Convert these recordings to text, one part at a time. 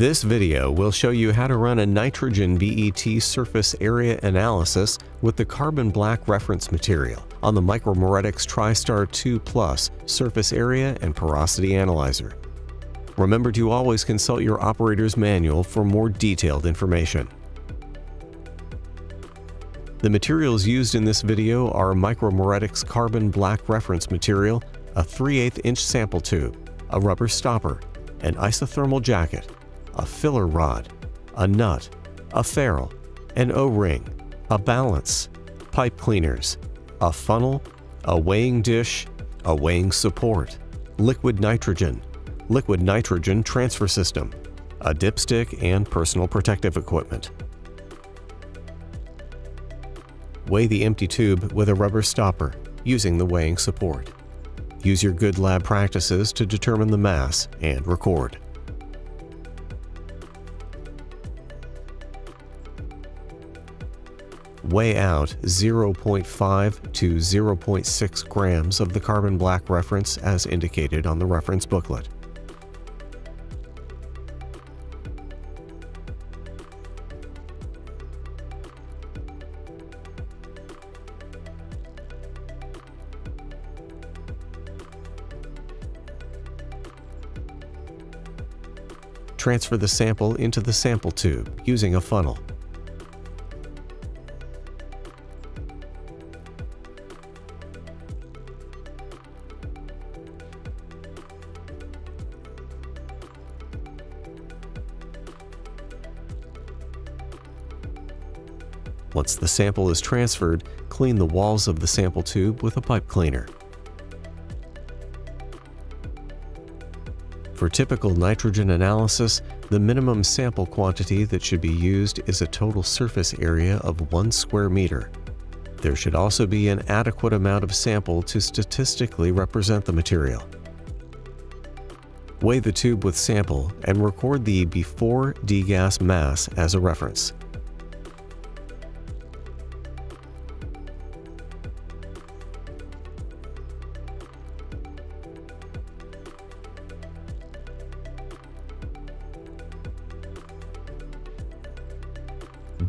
This video will show you how to run a nitrogen BET surface area analysis with the carbon black reference material on the Micromeritics TriStar 2 Plus surface area and porosity analyzer. Remember to always consult your operator's manual for more detailed information. The materials used in this video are Micromeritics carbon black reference material, a 3 8 inch sample tube, a rubber stopper, an isothermal jacket, a filler rod, a nut, a ferrule, an O-ring, a balance, pipe cleaners, a funnel, a weighing dish, a weighing support, liquid nitrogen, liquid nitrogen transfer system, a dipstick, and personal protective equipment. Weigh the empty tube with a rubber stopper using the weighing support. Use your good lab practices to determine the mass and record. Weigh out 0.5 to 0.6 grams of the carbon black reference as indicated on the reference booklet. Transfer the sample into the sample tube using a funnel. Once the sample is transferred, clean the walls of the sample tube with a pipe cleaner. For typical nitrogen analysis, the minimum sample quantity that should be used is a total surface area of 1 square meter. There should also be an adequate amount of sample to statistically represent the material. Weigh the tube with sample and record the before degas mass as a reference.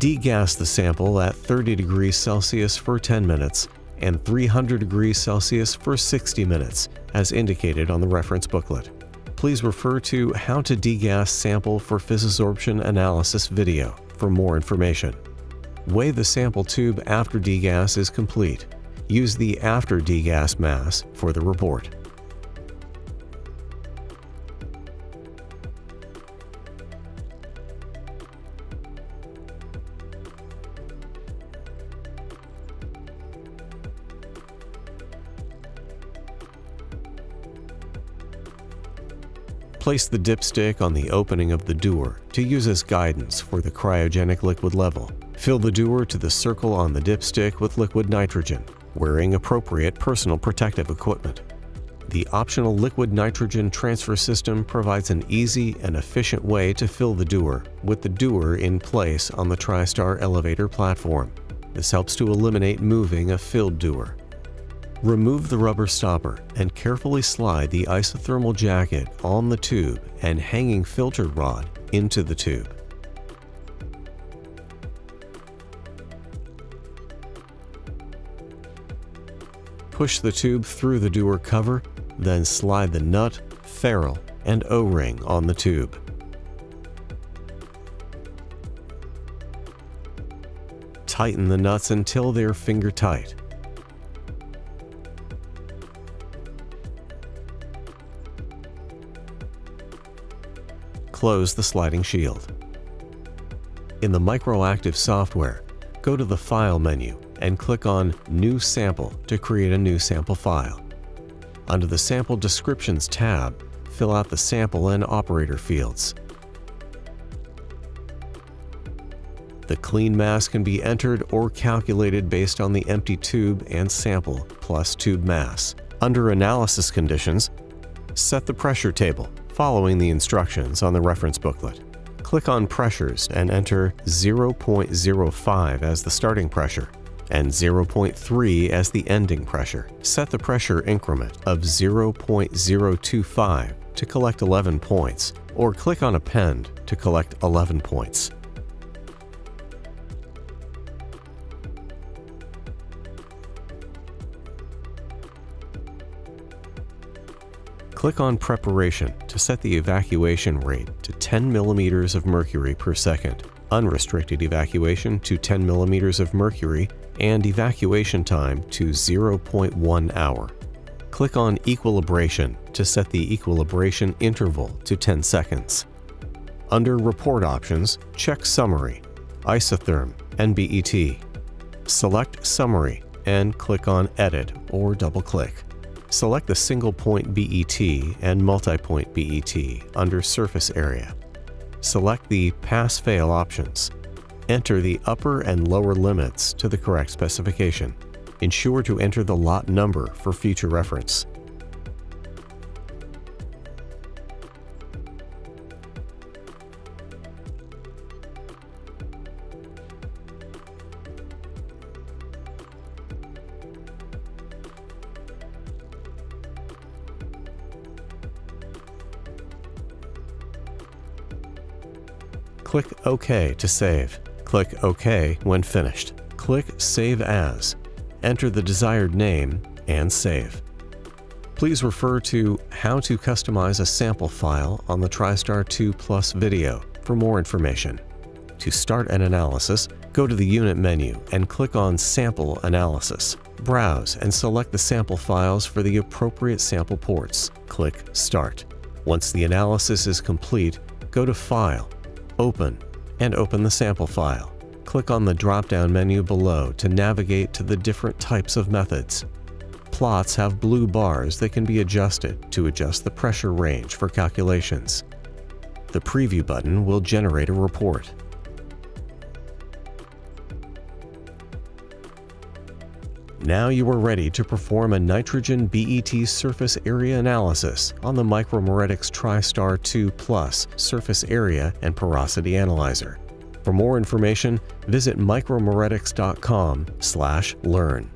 Degas the sample at 30 degrees Celsius for 10 minutes and 300 degrees Celsius for 60 minutes, as indicated on the reference booklet. Please refer to How to Degas Sample for Physisorption Analysis video for more information. Weigh the sample tube after degas is complete. Use the after degas mass for the report. Place the dipstick on the opening of the dewar to use as guidance for the cryogenic liquid level. Fill the dewar to the circle on the dipstick with liquid nitrogen, wearing appropriate personal protective equipment. The optional liquid nitrogen transfer system provides an easy and efficient way to fill the dewar with the dewar in place on the TriStar elevator platform. This helps to eliminate moving a filled dewar. Remove the rubber stopper and carefully slide the isothermal jacket on the tube and hanging filler rod into the tube. Push the tube through the dewar cover, then slide the nut, ferrule, and O-ring on the tube. Tighten the nuts until they're finger tight. Close the sliding shield. In the Microactive software, go to the File menu and click on New Sample to create a new sample file. Under the Sample Descriptions tab, fill out the sample and operator fields. The clean mass can be entered or calculated based on the empty tube and sample plus tube mass. Under Analysis Conditions, set the pressure table following the instructions on the reference booklet. Click on Pressures and enter 0.05 as the starting pressure and 0.3 as the ending pressure. Set the pressure increment of 0.025 to collect 11 points, or click on Append to collect 11 points. Click on Preparation to set the evacuation rate to 10 millimeters of mercury per second, unrestricted evacuation to 10 millimeters of mercury, and evacuation time to 0.1 hour. Click on Equilibration to set the equilibration interval to 10 seconds. Under Report Options, check Summary, Isotherm, and BET. Select Summary and click on Edit or double-click. Select the single point BET and multi-point BET under Surface Area. Select the Pass-Fail options. Enter the upper and lower limits to the correct specification. Ensure to enter the lot number for future reference. Click OK to save. Click OK when finished. Click Save As. Enter the desired name and save. Please refer to How to Customize a Sample File on the TriStar 2 Plus video for more information. To start an analysis, go to the Unit menu and click on Sample Analysis. Browse and select the sample files for the appropriate sample ports. Click Start. Once the analysis is complete, go to File, Open, and open the sample file. Click on the drop-down menu below to navigate to the different types of methods. Plots have blue bars that can be adjusted to adjust the pressure range for calculations. The Preview button will generate a report. Now you are ready to perform a nitrogen BET surface area analysis on the Micromeritics TriStar 2 Plus surface area and porosity analyzer. For more information, visit micromeritics.com/learn.